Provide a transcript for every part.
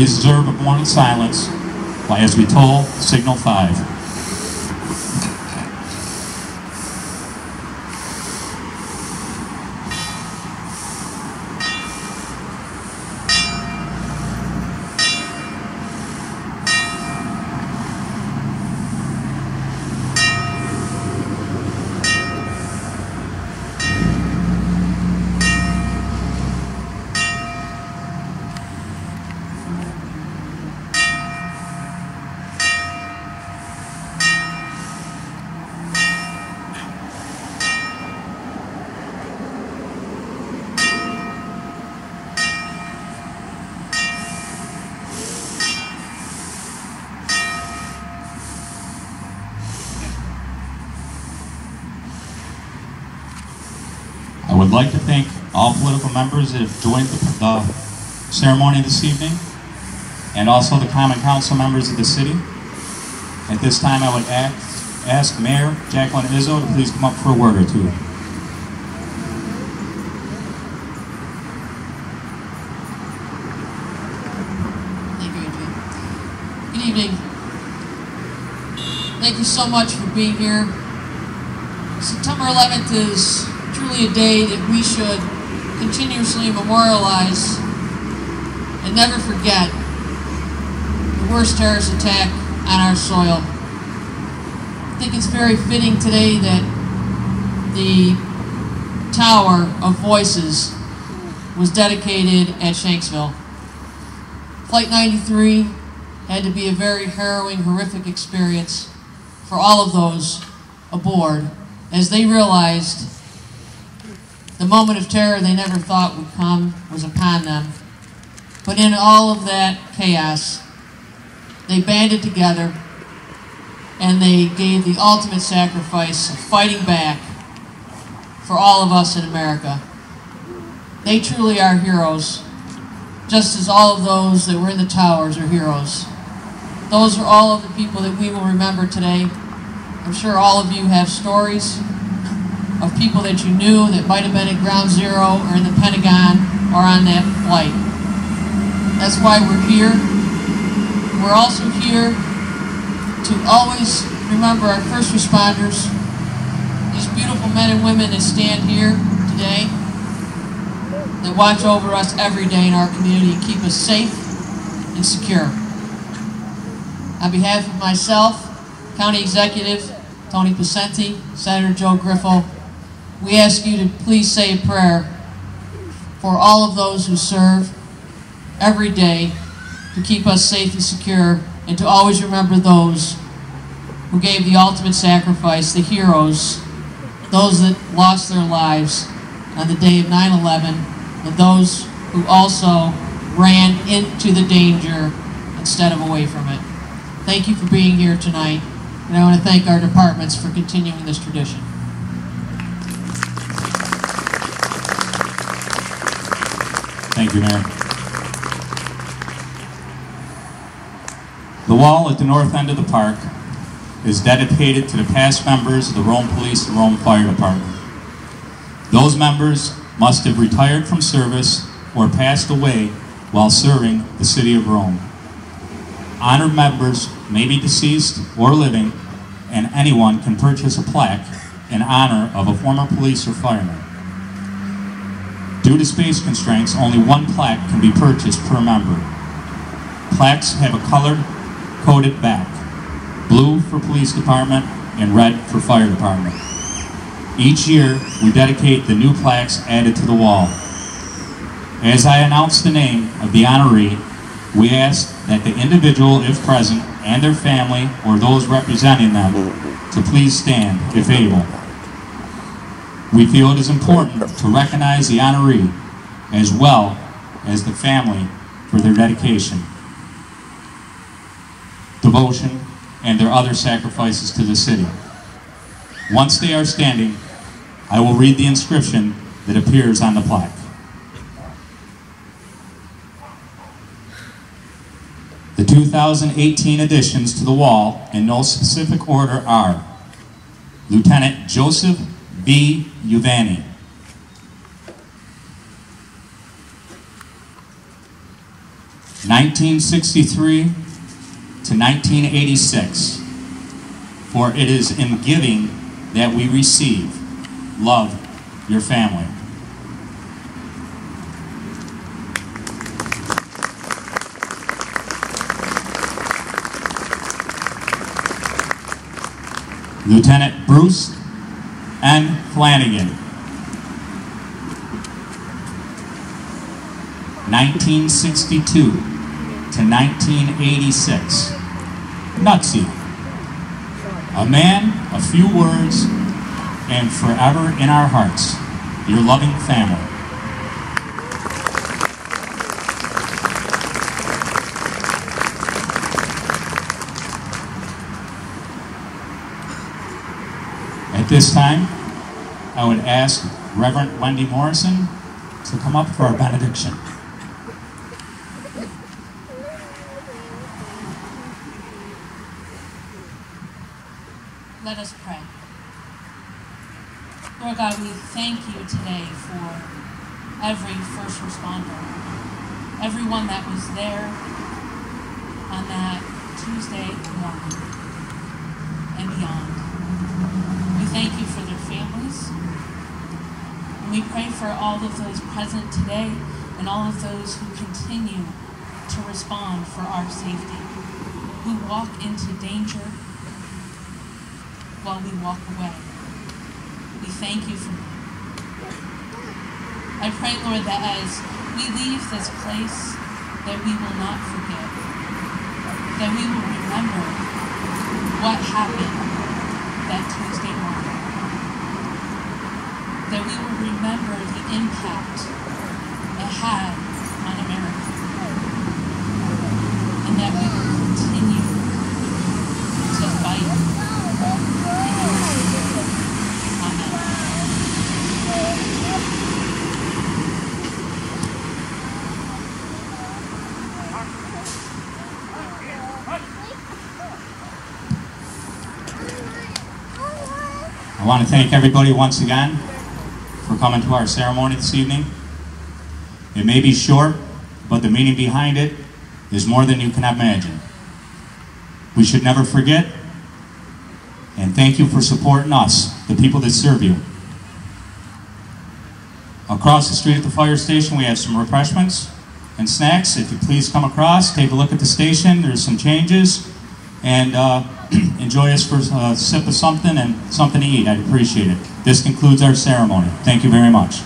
Please observe a moment of silence as we toll signal five. Would like to thank all political members that have joined the, the ceremony this evening, and also the Common Council members of the city. At this time, I would ask, ask Mayor Jacqueline Izzo to please come up for a word or two. Thank you, Good evening. Thank you so much for being here. September 11th is truly a day that we should continuously memorialize and never forget the worst terrorist attack on our soil. I think it's very fitting today that the Tower of Voices was dedicated at Shanksville. Flight 93 had to be a very harrowing, horrific experience for all of those aboard as they realized the moment of terror they never thought would come was upon them. But in all of that chaos, they banded together and they gave the ultimate sacrifice of fighting back for all of us in America. They truly are heroes just as all of those that were in the towers are heroes. Those are all of the people that we will remember today. I'm sure all of you have stories of people that you knew that might have been at Ground Zero or in the Pentagon or on that flight. That's why we're here. We're also here to always remember our first responders, these beautiful men and women that stand here today that watch over us every day in our community and keep us safe and secure. On behalf of myself, County Executive Tony Picente, Senator Joe Griffo, we ask you to please say a prayer for all of those who serve every day to keep us safe and secure and to always remember those who gave the ultimate sacrifice, the heroes, those that lost their lives on the day of 9-11 and those who also ran into the danger instead of away from it. Thank you for being here tonight, and I want to thank our departments for continuing this tradition. Thank you, Mayor. The wall at the north end of the park is dedicated to the past members of the Rome Police and Rome Fire Department. Those members must have retired from service or passed away while serving the city of Rome. Honored members may be deceased or living, and anyone can purchase a plaque in honor of a former police or fireman. Due to space constraints, only one plaque can be purchased per member. Plaques have a colored, coded back, blue for police department and red for fire department. Each year, we dedicate the new plaques added to the wall. As I announce the name of the honoree, we ask that the individual, if present, and their family or those representing them to please stand if able. We feel it is important to recognize the honoree as well as the family for their dedication, devotion, and their other sacrifices to the city. Once they are standing, I will read the inscription that appears on the plaque. The 2018 additions to the wall in no specific order are Lieutenant Joseph V. Uvani, 1963 to 1986. For it is in giving that we receive. Love your family. Lieutenant Bruce N. Flanagan. 1962 to 1986. Nutsy. A man, a few words, and forever in our hearts. Your loving family. This time, I would ask Reverend Wendy Morrison to come up for our benediction. Let us pray. Lord God, we thank you today for every first responder, everyone that was there on that Tuesday morning and beyond. We thank you for their families. And we pray for all of those present today and all of those who continue to respond for our safety, who walk into danger while we walk away. We thank you for that. I pray, Lord, that as we leave this place, that we will not forget, that we will remember what happened that Tuesday morning, that we will remember the impact it had on America, and that we will continue to fight. Amen. I want to thank everybody once again for coming to our ceremony this evening. It may be short, but the meaning behind it is more than you can imagine. We should never forget, and thank you for supporting us, the people that serve you. Across the street at the fire station, we have some refreshments and snacks. If you please come across, take a look at the station. There's some changes, and uh, enjoy us for uh, a sip of something and something to eat. I'd appreciate it. This concludes our ceremony. Thank you very much.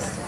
Thanks.